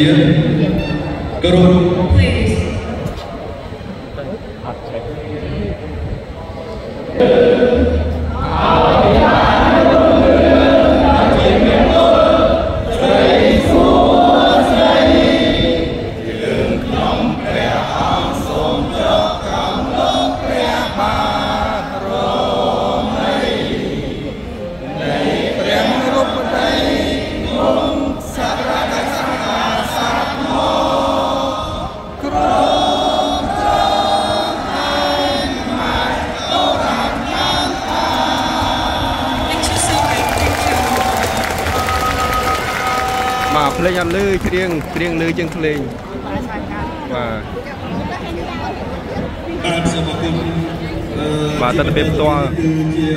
Yeah. yeah. Go to Please. បាទភ្លេងអត់លឺច្រៀងច្រៀងលឺជាងភ្លេងបាទបាទសូមអរគុណអឺបាទទស្សនវិជ្ជាផ្ទាល់គឺជា